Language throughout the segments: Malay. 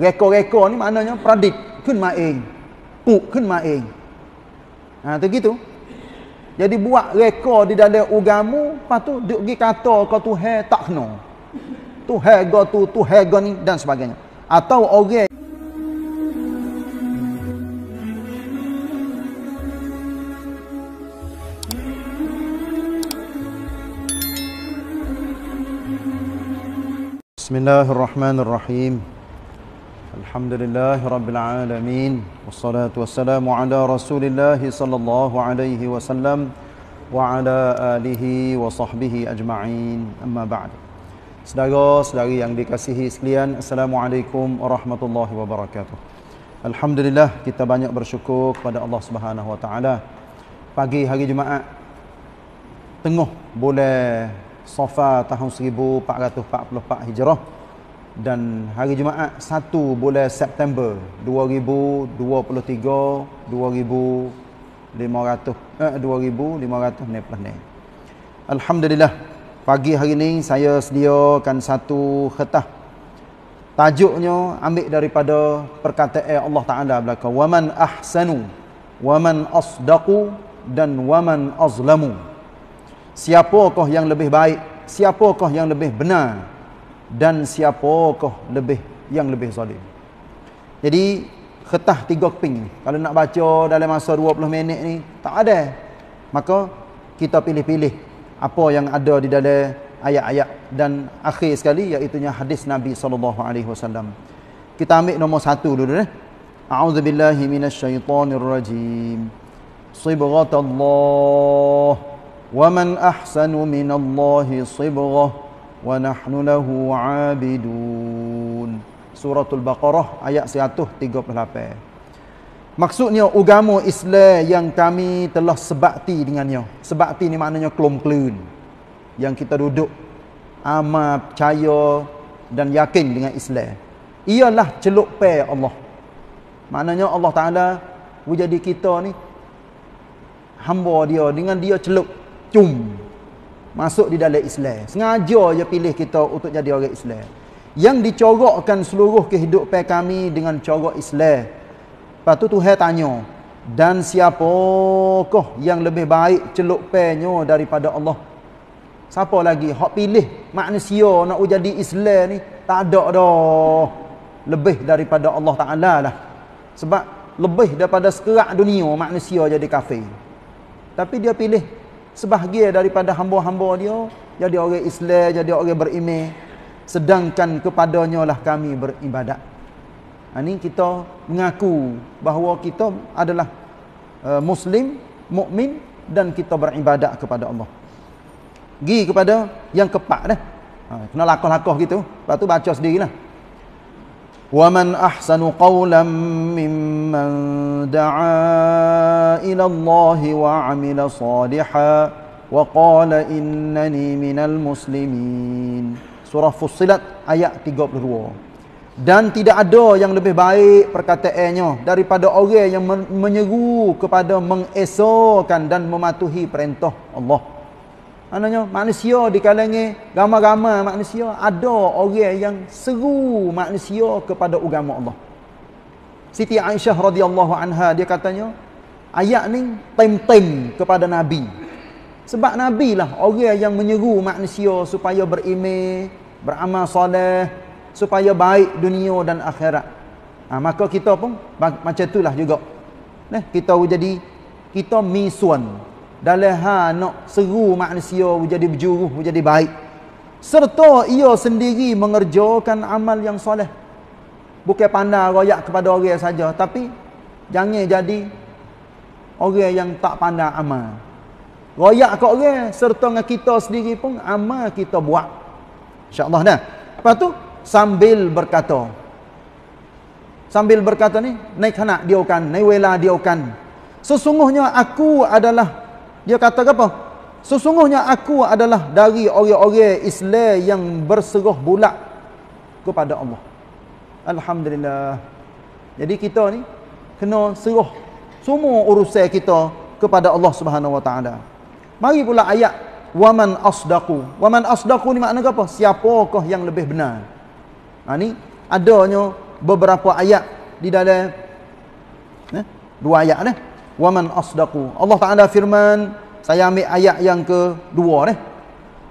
แรโกแรโกนี่มันเนาะประดิษฐ์ขึ้นมาเองปลูกขึ้นมาเองอ่าตกิตุ ha, jadi buat rekod di dalam ugamu lepas tu duk pergi kata kau tu hai tak kena. Tu hai go tu tu hai go ni dan sebagainya. Atau orang Bismillahirrahmanirrahim. الحمد لله رب العالمين والصلاة والسلام على رسول الله صلى الله عليه وسلم وعلى آله وصحبه أجمعين أما بعد Saudara-saudari yang dikasihi sekalian Assalamualaikum warahmatullahi wabarakatuh Alhamdulillah kita banyak bersyukur kepada Allah Subhanahu wa taala pagi hari Jumaat tengah bulan Safa tahun 1444 Hijrah dan hari Jumaat 1 bulan September 2023 2500 eh 2500 ni plus ni. Alhamdulillah pagi hari ni saya sediakan satu khetah tajuknya ambil daripada perkataan Allah Taala belaka waman ahsanu waman asdaqu dan waman azlamu. Siapakah yang lebih baik siapakah yang lebih benar dan siapakah lebih yang lebih zalim? Jadi ketah tiga keping ni kalau nak baca dalam masa 20 minit ni tak ada. Maka kita pilih-pilih apa yang ada di dalam ayat-ayat dan akhir sekali iaitu hadis Nabi sallallahu alaihi wasallam. Kita ambil nombor satu dulu deh. A'udzubillahi minasyaitonirrajim. minasyaitonir rajim wa man ahsanu minallahi sibghah wa nahnu lahu abidun. Suratul Baqarah ayat 138. Maksudnya agama Islam yang kami telah sebakti dengannya. Sebakti ni maknanya kelun yang kita duduk amat percaya dan yakin dengan Islam. Ialah celuk pe Allah. Maknanya Allah Taala wujud kita ni hamba dia dengan dia celuk cum masuk di dalam Islam. Sengaja je pilih kita untuk jadi orang Islam. Yang dicorokkan seluruh kehidupan kami dengan corok Islam. Lepas tu Tuhan tanya, dan siapakah yang lebih baik celuk penyo daripada Allah? Siapa lagi hak pilih manusia nak jadi Islam ni? Tak ada dah. Lebih daripada Allah Taala lah. Sebab lebih daripada sekerak dunia manusia jadi kafir. Tapi dia pilih sebahagian daripada hamba-hamba dia jadi orang Islam, jadi orang beriman. Sedangkan kepadanya lah kami beribadat. Ha, ini kita mengaku bahawa kita adalah uh, Muslim, mukmin dan kita beribadat kepada Allah. Gi kepada yang kepak dah. Ha, kena lakoh-lakoh gitu. Lepas tu baca sendirilah. ومن أحسن قولا ممن دعا إلى الله وعمل صالحا وقال إنني من المسلمين Surah Fussilat ayat 32 Dan tidak ada yang lebih baik perkataannya daripada orang yang menyeru kepada mengesahkan dan mematuhi perintah Allah Maknanya manusia di kalangan ramai-ramai manusia ada orang yang seru manusia kepada agama Allah. Siti Aisyah radhiyallahu anha dia katanya ayat ni tem-tem kepada nabi. Sebab nabi lah orang yang menyeru manusia supaya beriman, beramal soleh, supaya baik dunia dan akhirat. Ha, maka kita pun macam itulah juga. Nah, kita jadi kita misuan dalam ha nak seru manusia menjadi berjuruh menjadi baik. Serta ia sendiri mengerjakan amal yang soleh. Bukan pandai royak kepada orang saja tapi jangan jadi orang yang tak pandai amal. Royak ke orang serta dengan kita sendiri pun amal kita buat. Insyaallah dah. Lepas tu sambil berkata. Sambil berkata ni naik anak diaukan naik wela diaukan sesungguhnya aku adalah dia kata apa? Sesungguhnya aku adalah dari orang-orang Islam yang berserah bulat kepada Allah. Alhamdulillah. Jadi kita ni kena serah semua urusan kita kepada Allah Subhanahu Wa Taala. Mari pula ayat waman asdaqu. Waman asdaqu ni makna apa? Siapakah yang lebih benar? Ha ni adanya beberapa ayat di dalam eh, dua ayat ni waman asdaqu Allah Taala firman saya ambil ayat yang kedua ni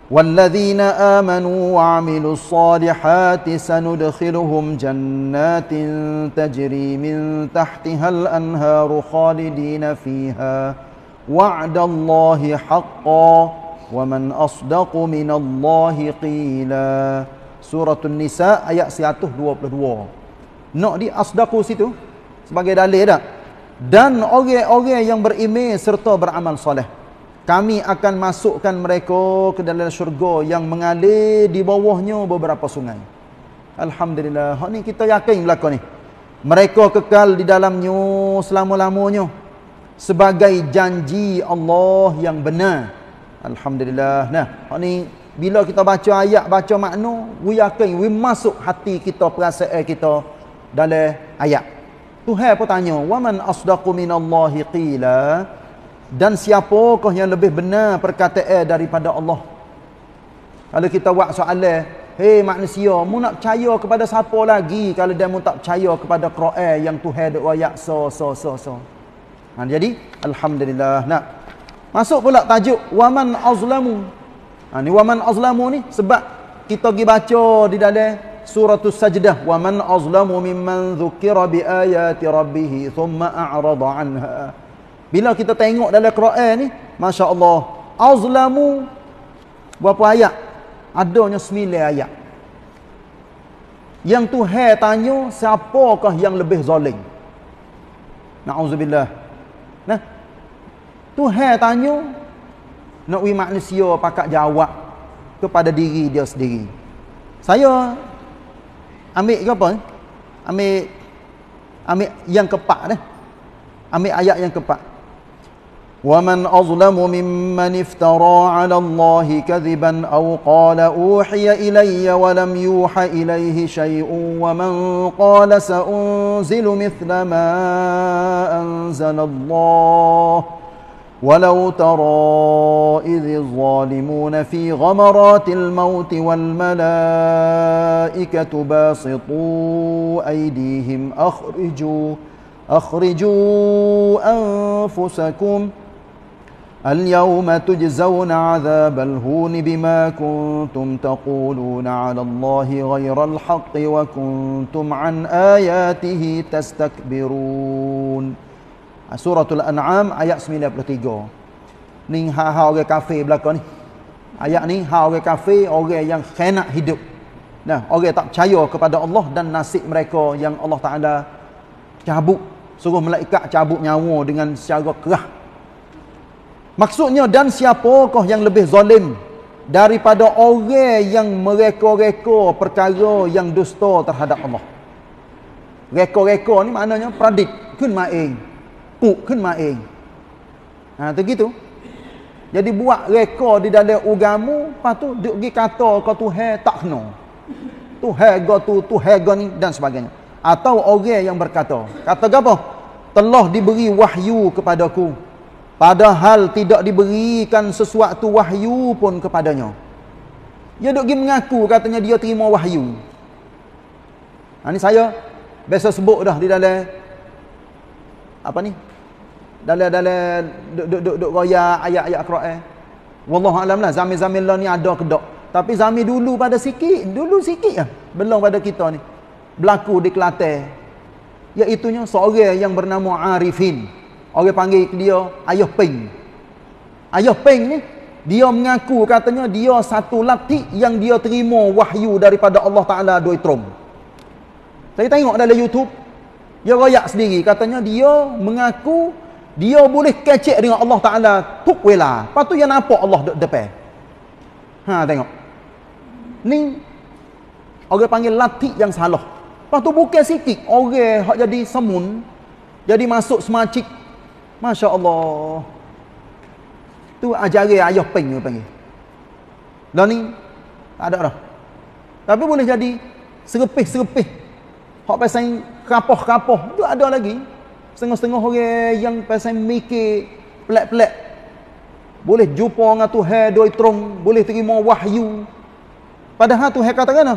والذين آمنوا وعملوا الصالحات سندخلهم جنات تجري من تحتها الأنهار خالدين فيها وعد الله حقا ومن أصدق من الله قيلا سورة النساء آيات 122 nak di asdaqu situ sebagai dalil tak Dan orang-orang yang beriman serta beramal soleh kami akan masukkan mereka ke dalam syurga yang mengalir di bawahnya beberapa sungai. Alhamdulillah. Hak ni kita yakin belaka ni. Mereka kekal di dalamnya selama-lamanya sebagai janji Allah yang benar. Alhamdulillah. Nah, hak ni bila kita baca ayat, baca makna, we yakin, we masuk hati kita, perasaan kita dalam ayat. Tuhan pun tanya, "Wa man asdaqu minallahi qila?" dan siapakah yang lebih benar perkataan daripada Allah? Kalau kita buat soalan hei manusia mu nak percaya kepada siapa lagi kalau dia mu tak percaya kepada Quran yang Tuhan dak ayat so so so so? Ha, jadi alhamdulillah. Nak masuk pula tajuk waman azlamu. Ha, ni waman azlamu ni sebab kita pergi baca di dalam suratul sajdah waman azlamu mimman dzukira bi ayati rabbih thumma a'rada anha bila kita tengok dalam Quran ni, Masya Allah, Azlamu, berapa ayat? Adanya sembilan ayat. Yang Tuhan tanya, siapakah yang lebih zalim? Na'udzubillah. Nah, Tuhan tanya, nak we manusia pakat jawab kepada diri dia sendiri. Saya ambil ke apa? Ambil ambil yang keempat dah. Ambil ayat yang keempat. ومن أظلم ممن افترى على الله كذبا أو قال أوحي إلي ولم يوح إليه شيء ومن قال سأنزل مثل ما أنزل الله ولو ترى إذ الظالمون في غمرات الموت والملائكة باسطوا أيديهم أخرجوا أخرجوا أنفسكم ۖ اليوم تجزون عذاب الهون بما كنتم تقولون على الله غير الحق وكنتم عن آياته تستكبرون. Suratul An'am ayat 93 Ni ha-ha orang kafir belakang ni. Ayat ni ha orang kafir orang yang khenak hidup. Nah, orang tak percaya kepada Allah dan nasib mereka yang Allah Taala cabut. Suruh malaikat cabut nyawa dengan secara kerah. Maksudnya dan siapakah yang lebih zalim daripada orang yang mereka-reka perkara yang dusta terhadap Allah. Reka-reka ni maknanya pradik kun maing. Puk kun maing. Ha tu gitu. Jadi buat reka di dalam ugamu, lepas tu duk pergi kata kau Tuhan tak kena. Tuhan go tu, Tuhan go ni dan sebagainya. Atau orang yang berkata, kata apa? Telah diberi wahyu kepadaku Padahal tidak diberikan sesuatu wahyu pun kepadanya. Dia duk pergi mengaku katanya dia terima wahyu. Ha, ni saya biasa sebut dah di dalam apa ni? Dalam dalam duk duk duk, duk royak ayat-ayat Quran. Wallahu alam lah zaman-zaman lah ni ada ke tak. Tapi zaman dulu pada sikit, dulu sikit lah. Belum pada kita ni. Berlaku di Kelantan. Iaitunya seorang yang bernama Arifin. Orang panggil dia Ayah Peng. Ayah Peng ni dia mengaku katanya dia satu lati yang dia terima wahyu daripada Allah Taala doi trom. Saya tengok dalam YouTube dia royak sendiri katanya dia mengaku dia boleh kecek dengan Allah Taala tuk wela. Lepas tu yang nampak Allah de depan. Ha tengok. Ni orang panggil lati yang salah. Lepas tu bukan sikit orang hak jadi semun jadi masuk semacik Masya Allah. Tu ajari ayah peng tu panggil. Dah ni, tak ada dah. Tapi boleh jadi serepih-serepih. Hak pasal kapoh-kapoh. Tu ada lagi. Setengah-setengah orang yang pasal mikir pelik-pelik. Boleh jumpa dengan Tuhan doi trong. Boleh terima wahyu. Padahal Tuhan kata kan?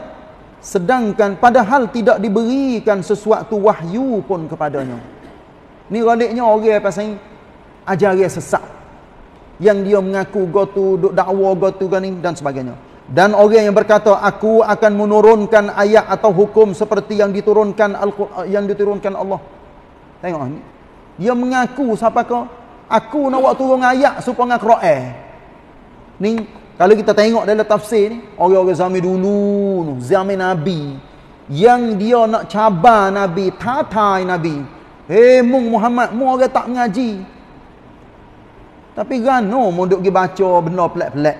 sedangkan padahal tidak diberikan sesuatu wahyu pun kepadanya ni galiknya orang pasal ajaran sesat yang dia mengaku gotu duk dakwa gotu kan dan sebagainya dan orang yang berkata aku akan menurunkan ayat atau hukum seperti yang diturunkan yang diturunkan Allah tengok ni dia mengaku siapa kau aku nak buat turun ayat supaya Quran ni kalau kita tengok dalam tafsir ni, orang-orang zaman dulu, zaman Nabi, yang dia nak cabar Nabi, tatai Nabi. Eh, mung Muhammad, mung orang tak mengaji. Tapi gano mau duk pergi baca benda pelak-pelak.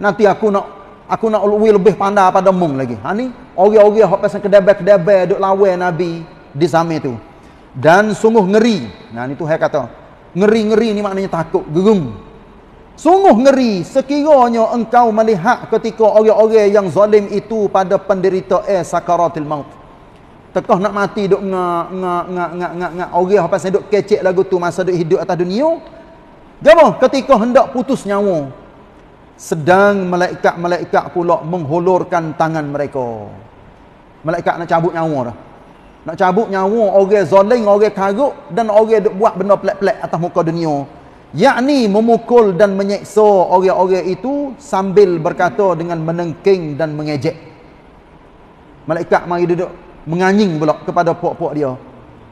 Nanti aku nak aku nak lebih pandai pada mung lagi. Ha ni, orang-orang hok pasal kedai-kedai duk lawan Nabi di zaman tu. Dan sungguh ngeri. Nah, ni tu saya kata. Ngeri-ngeri ni maknanya takut, gerung. Sungguh ngeri sekiranya engkau melihat ketika orang-orang yang zalim itu pada penderita eh sakaratil maut. Tekah nak mati duk ngak ngak ngak ngak ngak ngak orang apa saya duk kecek lagu tu masa duk hidup atas dunia. Gapo ketika hendak putus nyawa sedang malaikat-malaikat pula menghulurkan tangan mereka. Malaikat nak cabut nyawa dah. Nak cabut nyawa orang zalim, orang karuk dan orang buat benda pelak-pelak atas muka dunia. Yakni memukul dan menyeksa orang-orang itu sambil berkata dengan menengking dan mengejek. Malaikat mari duduk menganying pula kepada puak-puak dia.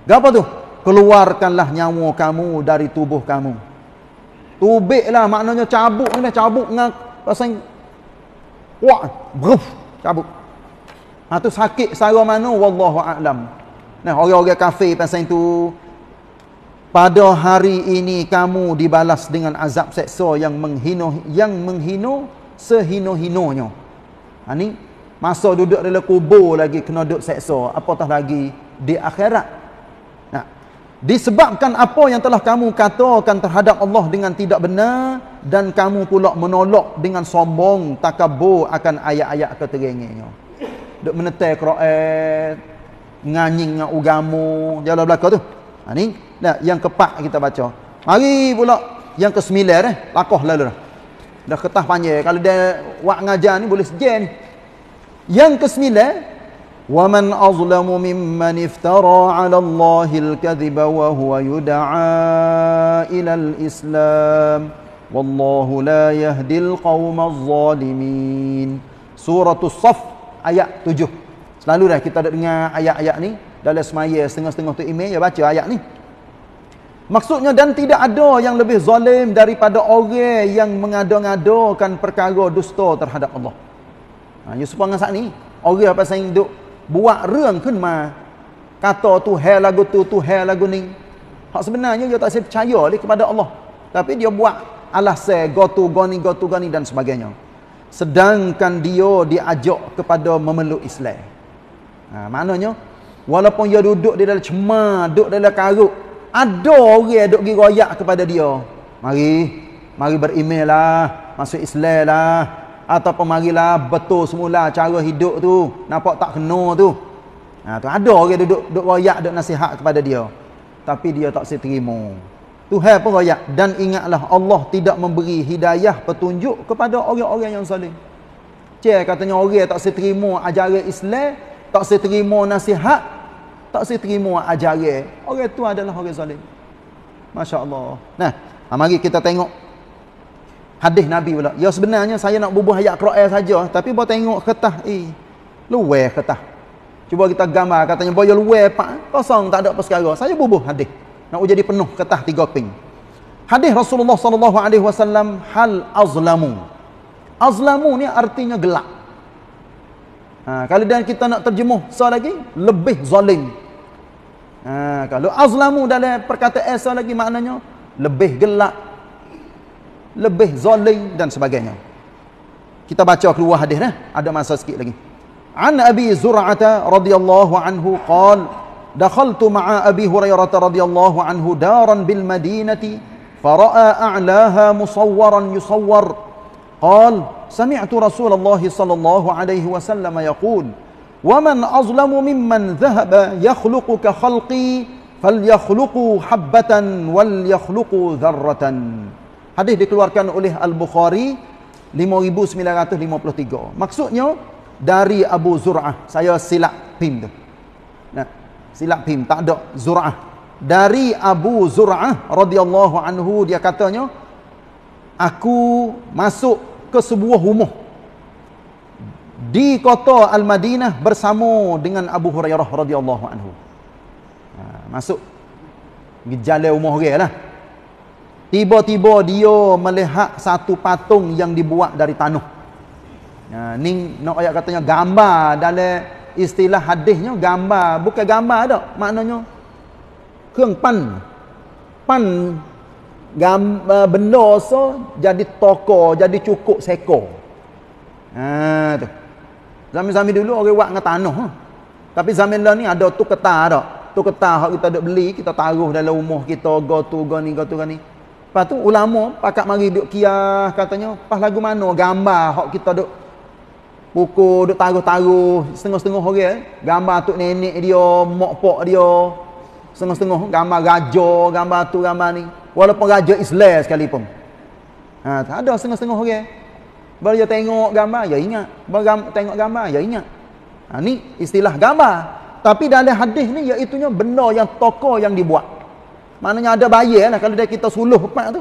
Apa tu? Keluarkanlah nyawa kamu dari tubuh kamu. Tubiklah maknanya cabuk ni cabuk dengan pasal wah bruf cabuk ha tu sakit sara mana wallahu a'lam nah orang-orang kafir pasal itu pada hari ini kamu dibalas dengan azab seksa yang menghina yang menghina sehino-hinonya. Ha ni masa duduk dalam kubur lagi kena duduk seksa, apatah lagi di akhirat. Nah, disebabkan apa yang telah kamu katakan terhadap Allah dengan tidak benar dan kamu pula menolak dengan sombong takabur akan ayat-ayat keterangannya. Duk menetai Quran, nganying dengan agama, jalan belakang tu. Ha ni Nah, yang keempat kita baca. Mari pula yang kesembilan eh, lakoh lalu dah. Dah ketah panjang. Kalau dia wak ngajar ni boleh sejen. Yang kesembilan, "Wa man azlamu mimman iftara 'ala Allahil kadhiba wa huwa yud'a ila al-Islam. Wallahu la yahdil qaumadh zalimin." Ayat 7. Selalu dah kita dengar ayat-ayat ni dalam semaya setengah-setengah tu email ya baca ayat ni. Maksudnya dan tidak ada yang lebih zalim daripada orang yang mengada-ngadakan perkara dusta terhadap Allah. Ha, Yusuf dengan saat ni, orang apa yang duk buat reng kan ma kata tu hai lagu tu, tu hai lagu ni. Hak sebenarnya dia tak saya percaya kepada Allah. Tapi dia buat alasan go tu, go ni, go tu, go ni dan sebagainya. Sedangkan dia diajak kepada memeluk Islam. Ha, maknanya, walaupun dia duduk di dalam cemar, duduk dalam karuk, ada orang duk pergi royak kepada dia. Mari, mari beremail lah, masuk Islam lah. Ataupun marilah betul semula cara hidup tu. Nampak tak kena tu. Ha, tu ada orang duduk duk royak, duk nasihat kepada dia. Tapi dia tak seterima. Tuhan pun royak. Dan ingatlah Allah tidak memberi hidayah petunjuk kepada orang-orang yang zalim. Cik katanya orang tak seterima ajaran Islam, tak seterima nasihat, tak saya terima ajaran. Orang tu adalah orang zalim. masya-Allah. Nah ha, mari kita tengok hadis nabi pula. Ya sebenarnya saya nak bubuh ayat Quran saja tapi buat tengok ketah eh luwe ketah cuba kita gambar katanya boyo luwe pak. Kosong tak ada sekarang saya bubuh hadis nak jadi penuh ketah tiga ping hadis Rasulullah sallallahu alaihi wasallam hal azlamu azlamu ni artinya gelap Ha, kalau dan kita nak terjemuh so lagi lebih zalim Ha, kalau azlamu dalam perkataan esa lagi maknanya lebih gelap, lebih zalim dan sebagainya. Kita baca keluar hadis eh? ada masa sikit lagi. An Abi Zur'ah radhiyallahu anhu qal dakhaltu ma'a Abi Hurairah radhiyallahu anhu daran bil Madinati fara'a a'laha musawwaran yusawwar qal sami'tu Rasulullah sallallahu alaihi wasallam yaqul ومن أظلم ممن ذهب يخلق كخلقي فليخلقوا حبة وليخلقوا ذرة hadis dikeluarkan oleh Al-Bukhari 5953 maksudnya dari Abu Zur'ah. Saya silap pim tu. Nah, silap pim tak ada Zur'ah. Dari Abu Zur'ah radhiyallahu anhu dia katanya aku masuk ke sebuah rumah di kota Al-Madinah bersama dengan Abu Hurairah radhiyallahu anhu. Ha, masuk pergi jalan rumah orang lah. Tiba-tiba dia melihat satu patung yang dibuat dari tanah. Ha, ni nak ayat katanya gambar dalam istilah hadisnya gambar. Bukan gambar tak. Maknanya keung pan. Pan gambar benda so jadi toko, jadi cukup seko. Ha tu. Zaman-zaman dulu orang buat dengan tanah. Ha? Tapi zaman lah ni ada tu ketar tak. Tu ketar hak kita duk beli, kita taruh dalam rumah kita, go tu, go ni, go tu, ni. Lepas tu ulama pakat mari duk kiah katanya, pas lagu mana gambar hak kita duk pukul duk taruh-taruh setengah-setengah orang eh. gambar tu nenek dia, mak pak dia. Setengah-setengah gambar raja, gambar tu, gambar ni. Walaupun raja Islam sekalipun. Ha, ada setengah-setengah orang. Eh. Baru dia tengok gambar, ya ingat. Baru gam tengok gambar, ya ingat. Ha, ni istilah gambar. Tapi dalam hadis ni, iaitunya benda yang tokoh yang dibuat. Maknanya ada bayar lah kalau dia kita suluh tu.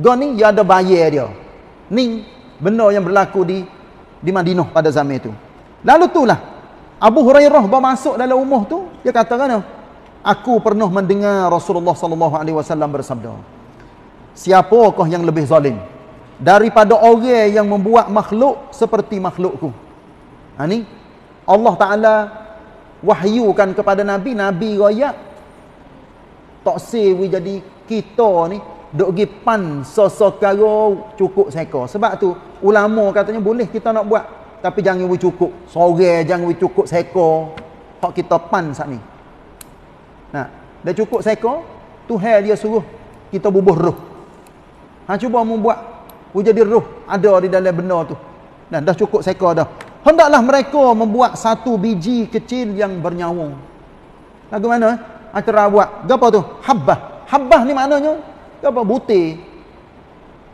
Gon ni dia ada bayar dia. Ni benda yang berlaku di di Madinah pada zaman itu. Lalu itulah Abu Hurairah bawa masuk dalam rumah tu, dia kata kan, aku pernah mendengar Rasulullah sallallahu alaihi wasallam bersabda. Siapakah yang lebih zalim daripada orang yang membuat makhluk seperti makhlukku? Ha ni Allah Taala wahyukan kepada Nabi, Nabi royak tak sewi jadi kita ni duk gi pan sosokaro cukup seko sebab tu ulama katanya boleh kita nak buat tapi jangan we cukup sore jangan we cukup seko hak kita pan sat ni nah dah cukup seko Tuhan dia suruh kita bubuh roh ha cuba membuat we jadi roh ada di dalam benda tu dan dah cukup seko dah hendaklah mereka membuat satu biji kecil yang bernyawa lagu mana eh? Antara buat. Apa tu? Habbah. Habbah ni maknanya apa? Butir.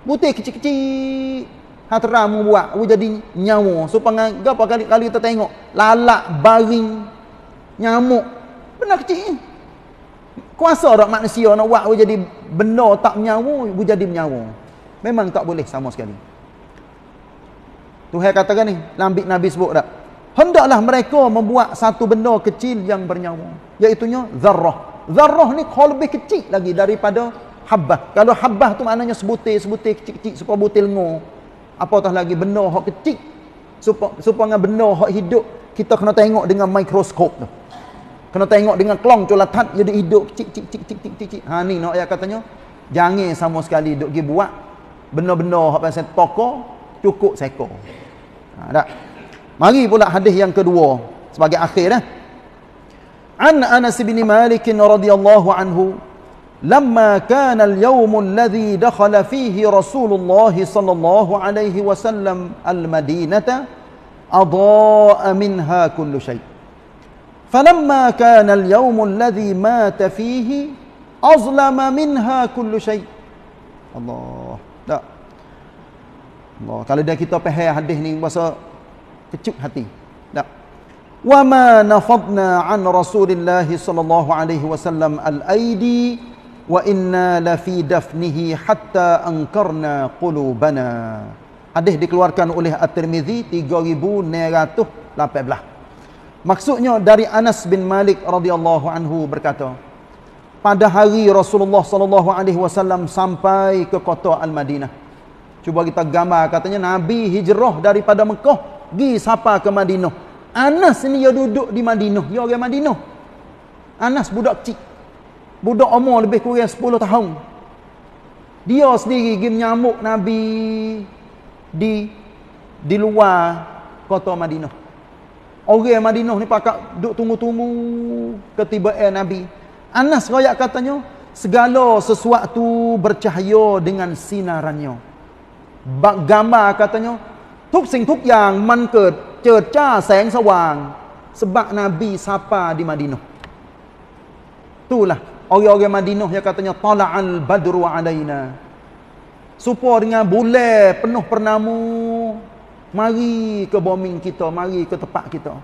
Butir kecil-kecil. Hatera mu buat. Aku jadi nyawa. Supaya apa kali kali kita tengok. Lalak, baring, nyamuk. Benar kecil. Kuasa tak manusia nak buat. Aku jadi benda tak nyawa. Aku jadi nyawa. Memang tak boleh sama sekali. Tuhan katakan ni. Lambik Nabi sebut tak? Hendaklah mereka membuat satu benda kecil yang bernyawa. Iaitunya zarrah. Zarrah ni kalau lebih kecil lagi daripada habbah. Kalau habbah tu maknanya sebutir-sebutir kecil-kecil supaya butir lengur. Apatah lagi benda hak kecil. Supaya, supaya benda hak hidup kita kena tengok dengan mikroskop tu. Kena tengok dengan kelong colatan jadi hidup kecil-kecil-kecil-kecil. Ha ni nak ayat katanya. Jangan sama sekali duk pergi buat benda-benda hak pasal toko cukup seko. Ha dak. Mari pula hadis yang kedua sebagai akhir eh. An Anas bin Malik radhiyallahu anhu لما كان اليوم الذي دخل فيه رسول الله صلى الله عليه وسلم المدينة أضاء منها كل شيء. فلما كان اليوم الذي مات فيه أظلم منها كل شيء. الله لا. الله kalau dia kita pahai hadis ni bahasa kecut hati. وما نفضنا عن رسول الله صلى الله عليه وسلم الأيدي wa inna la fi dafnihi hatta ankarna qulubana. Hadis dikeluarkan oleh At-Tirmizi 3918. Maksudnya dari Anas bin Malik radhiyallahu anhu berkata, pada hari Rasulullah sallallahu alaihi wasallam sampai ke kota Al-Madinah. Cuba kita gambar katanya Nabi hijrah daripada Mekah gi sapa ke Madinah. Anas ni dia duduk di Madinah, dia orang Madinah. Anas budak kecil Budak umur lebih kurang 10 tahun. Dia sendiri pergi menyambut Nabi di di luar kota Madinah. Orang Madinah ni pakak duduk tunggu-tunggu ketibaan Nabi. Anas royak katanya, segala sesuatu bercahaya dengan sinarannya. Bak gambar katanya, ทุกสิ่งทุกอย่างมันเกิดเจิดจ้าแสงสว่าง sebab Nabi sapa di Madinah itulah orang-orang Madinah yang katanya tala'al badru alaina supaya dengan bulan penuh pernamu Mari ke bombing kita, mari ke tempat kita.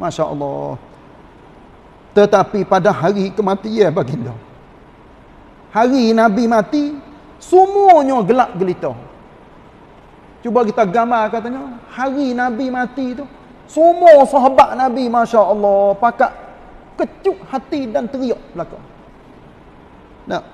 Masya Allah. Tetapi pada hari kematian baginda. Hari Nabi mati, semuanya gelap gelita. Cuba kita gambar katanya, hari Nabi mati tu, semua sahabat Nabi Masya Allah pakat kecut hati dan teriak belakang. Nah,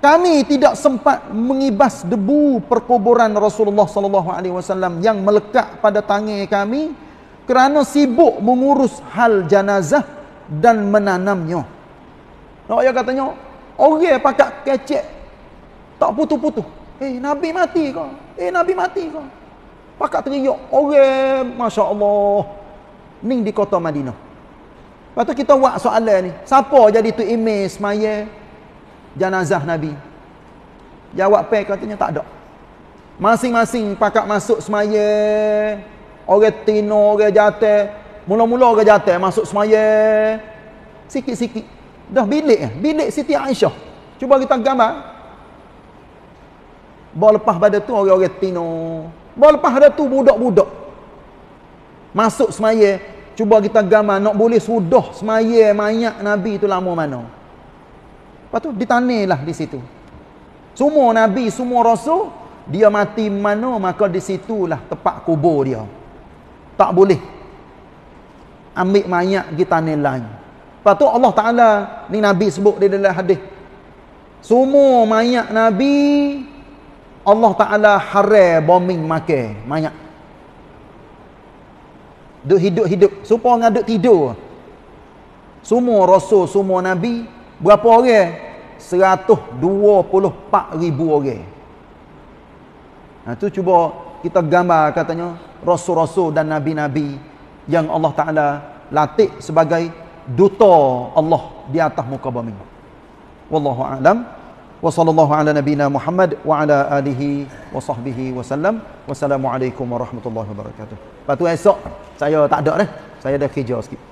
kami tidak sempat mengibas debu perkuburan Rasulullah sallallahu alaihi wasallam yang melekat pada tangan kami kerana sibuk mengurus hal jenazah dan menanamnya. Nak ayah katanya, orang pakat kecek tak putus-putus. Eh, Nabi mati ke? Eh, Nabi mati ke? Pakat teriak. Orang, Masya Allah. Ni di kota Madinah. Tu kita buat soalan ni. Siapa jadi tu imej semaya jenazah Nabi? Jawab pe katanya tak ada. Masing-masing pakat masuk semaya. Orang tino, orang jatuh. Mula-mula orang jatuh masuk semaya. Sikit-sikit. Dah bilik eh. Bilik Siti Aisyah. Cuba kita gambar. Bawa lepas pada tu orang-orang tino. Bawa lepas pada tu budak-budak. Masuk semaya. Cuba kita gambar. Nak boleh sudah semaya mayat Nabi tu lama mana. Lepas tu ditanilah di situ. Semua Nabi, semua Rasul. Dia mati mana maka di situlah tempat kubur dia. Tak boleh. Ambil mayat kita lain. Lepas tu Allah Ta'ala. Ni Nabi sebut di dalam hadis. Semua mayat Nabi Allah Ta'ala haram bombing makan mayat. Duk hidup-hidup. Supaya ngaduk tidur. Semua Rasul, semua Nabi. Berapa orang? 124 ribu orang. Nah, tu cuba kita gambar katanya Rasul-Rasul dan Nabi-Nabi yang Allah Ta'ala latih sebagai duta Allah di atas muka bumi. Wallahu a'lam. Wa sallallahu ala nabina Muhammad wa ala alihi wa sahbihi wa sallam. Wassalamualaikum warahmatullahi wabarakatuh. Lepas tu esok, saya tak ada dah. Saya dah kerja sikit.